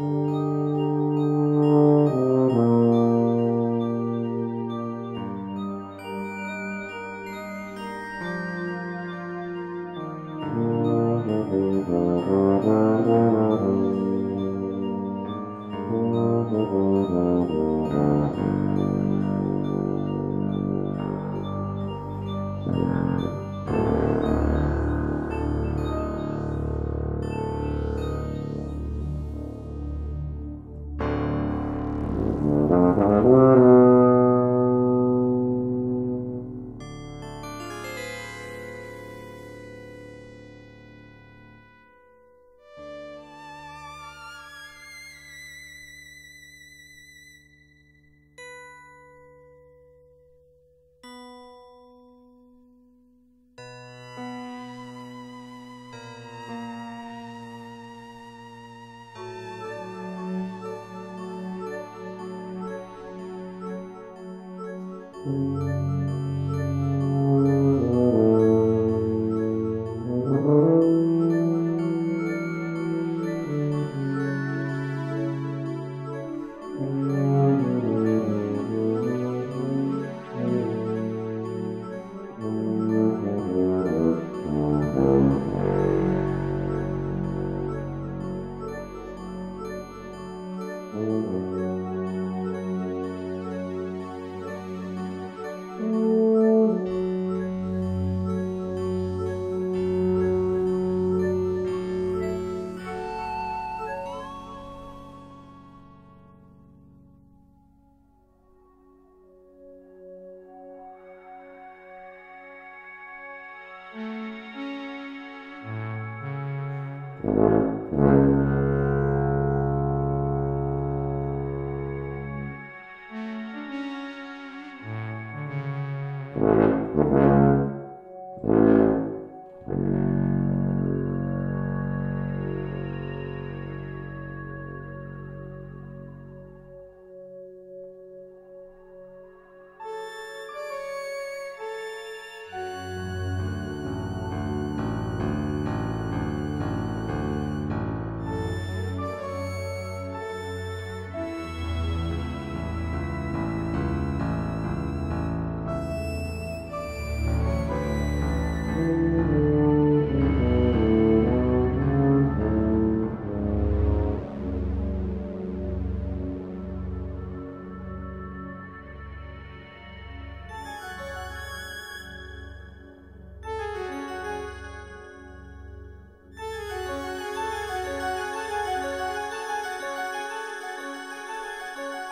Música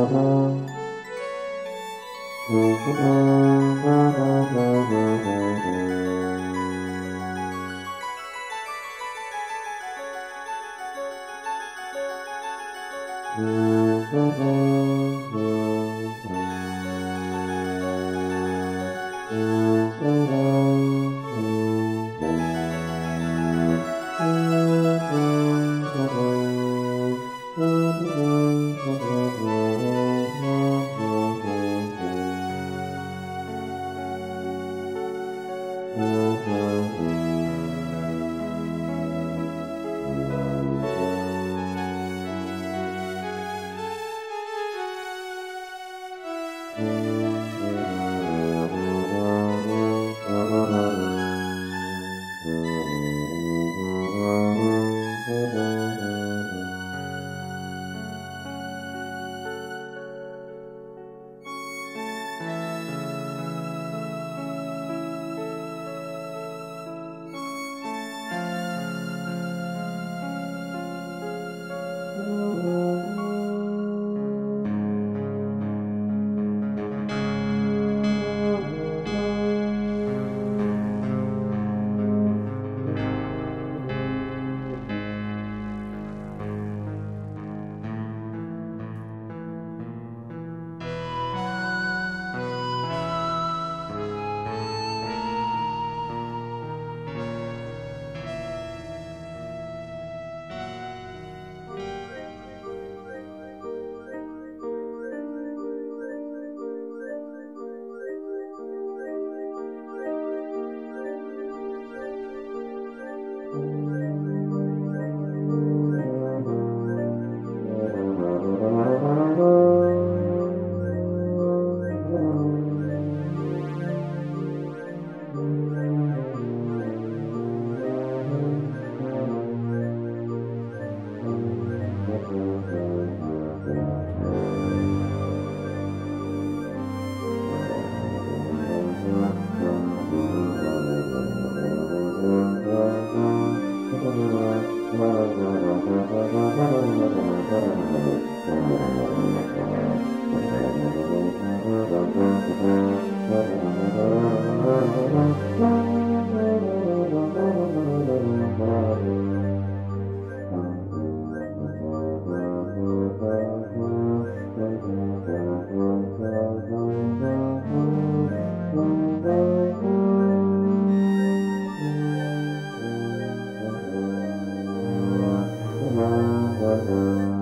Thank you. Mm-hmm. ハハハハ。Música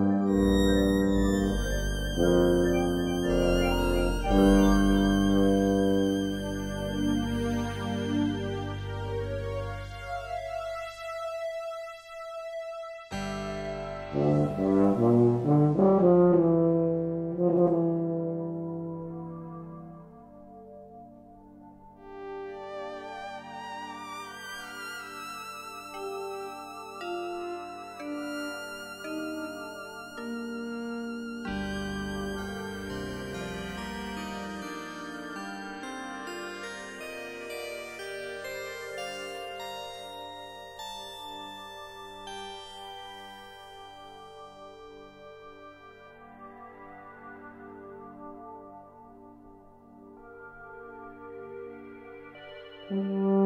Música